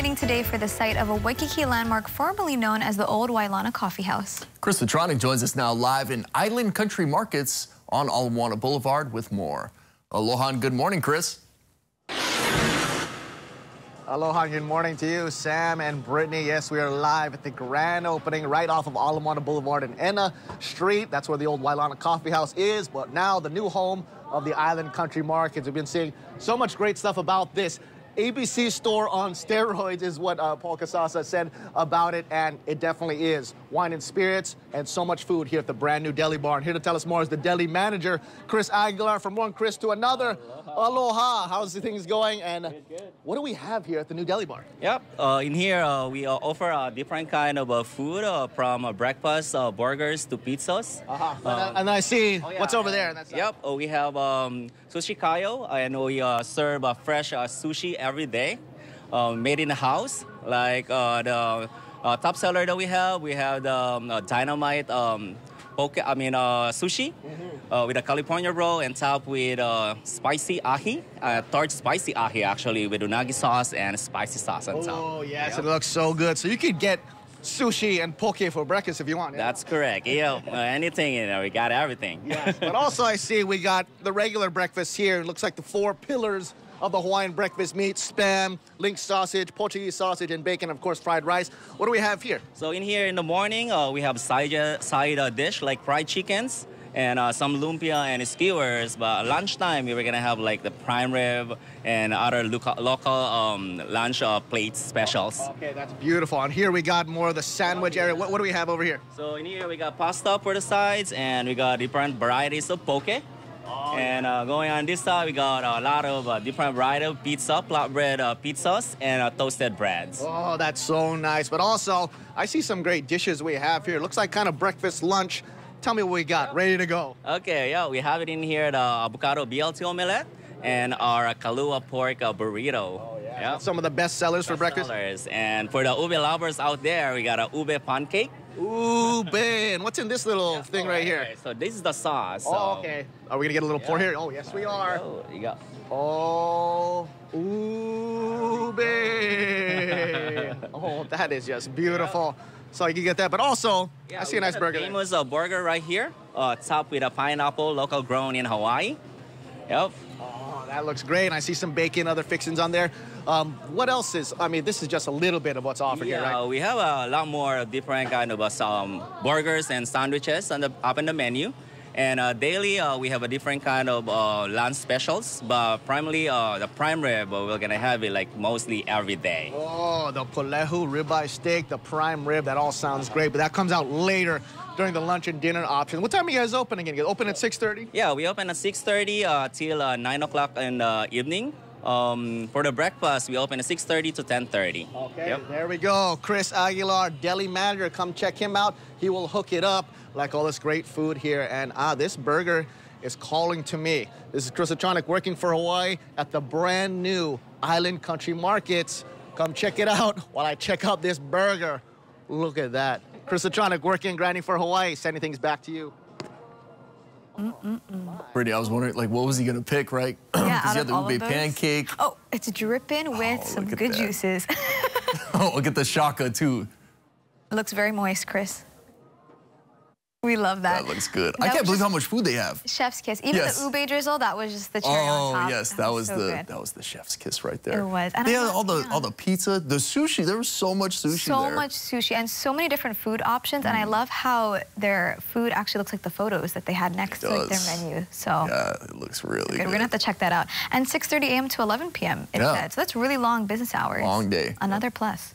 investigating today for the site of a Waikiki landmark formerly known as the Old Wailana Coffee House. Chris Latronic joins us now live in Island Country Markets on Ala Moana Boulevard with more. Aloha and good morning, Chris. Aloha, and good morning to you, Sam and Brittany. Yes, we are live at the grand opening right off of Ala Moana Boulevard and Ena Street. That's where the old Wailana Coffee House is, but now the new home of the Island Country Markets. We've been seeing so much great stuff about this. ABC store on steroids is what uh, Paul Kosasa said about it, and it definitely is. Wine and spirits and so much food here at the brand new deli bar. And here to tell us more is the deli manager, Chris Aguilar, from one Chris to another. Aloha. Aloha. How's the things going? And good, good. what do we have here at the new deli bar? Yep. Uh, in here, uh, we uh, offer a different kind of uh, food uh, from breakfast burgers to pizzas. -huh. And, I, and, I see oh, yeah. what's over there. Yep. we have um, sushi kayo, and we serve fresh sushi every day, made in the house. Like the top seller that we have, we have the um, dynamite um, poke, I mean uh, sushi mm-hmm. uh, with a California roll and top with uh, spicy ahi, uh, tart spicy ahi actually with unagi sauce and spicy sauce on top. Oh yes, it looks so good. So you could get sushi and poke for breakfast if you want. Yeah? That's correct. Yeah, uh, anything, you know, we got everything. Yes, but also I see we got the regular breakfast here. It looks like the four pillars of the Hawaiian breakfast meat, spam, link sausage, Portuguese sausage, and bacon, of course, fried rice. What do we have here? So in here in the morning, uh, we have side, side uh, dish like fried chickens and uh, some lumpia and skewers. But lunchtime, we were gonna have like the prime rib and other local, local um, lunch uh, plate specials. Okay, that's beautiful. And here we got more of the sandwich area. What, what do we have over here? So in here we got pasta for the sides, and we got different varieties of poke. Oh, and uh, going on this side, we got a lot of uh, different variety of pizza, flatbread uh, pizzas, and uh, toasted breads. Oh, that's so nice. But also, I see some great dishes we have here. Looks like kind of breakfast, lunch. Tell me what we got. Ready to go. Okay, yeah, we have it in here, the avocado BLT omelette and our Kalua pork uh, burrito. Oh. Yep. Some of the best sellers for breakfast. Sellers. And for the ube lovers out there, we got a ube pancake. Ube. And what's in this little yeah, thing right, here? So this is the sauce. So. Oh, okay. Are we gonna get a little yeah. pour here? Oh, yes, we are. Oh, you got. Oh, ube. oh, that is just beautiful. So you can get that, but also I see a nice burger. Famous a burger right here, uh, topped with a pineapple, local grown in Hawaii. Yep. Oh, that looks great. And I see some bacon, other fixings on there. Um, what else is, I mean, this is just a little bit of what's offered yeah, here, right? we have a lot more different kind of uh, burgers and sandwiches on the, up in the menu. And uh, daily, uh, we have a different kind of uh, lunch specials, but primarily uh, the prime rib, but we're gonna have it like mostly every day. Oh, the pulehu ribeye steak, the prime rib, that all sounds great, but that comes out later during the lunch and dinner option. What time are you guys open again? You open at 6.30? Yeah, we open at 6.30 uh, till uh, 9 o'clock in the evening. Um, for the breakfast, we open at 6.30 to 10.30. Okay, yep. there we go. Chris Aguilar, deli manager. Come check him out. He will hook it up like all this great food here. And ah, this burger is calling to me. This is Chris Latronic working for Hawaii at the brand new Island Country Markets. Come check it out while I check out this burger. Look at that. Chris Latronic working grinding for Hawaii. Sending things back to you. Mm -mm -mm. Brittany, I was wondering, like, what was he gonna pick, right? Yeah, he had the ube pancake. Oh, it's dripping with oh, some good that. juices. oh, look at the shaka too. It looks very moist, Chris. We love that. That looks good. That I can't believe how much food they have. Chef's kiss. Even yes. the ube drizzle, that was just the cherry oh, on top. Oh yes, that, that was, was so the good. that was the chef's kiss right there. It was. And they had all the yeah. all the pizza, the sushi. There was so much sushi so there. much sushi and so many different food options. Mm. And I mm. love how their food actually looks like the photos that they had next to like, their menu. So yeah, it looks really good. good. We're gonna have to check that out. And 6:30 a.m. to 11 p.m. It yeah. said. So that's really long business hours. Long day. Another plus.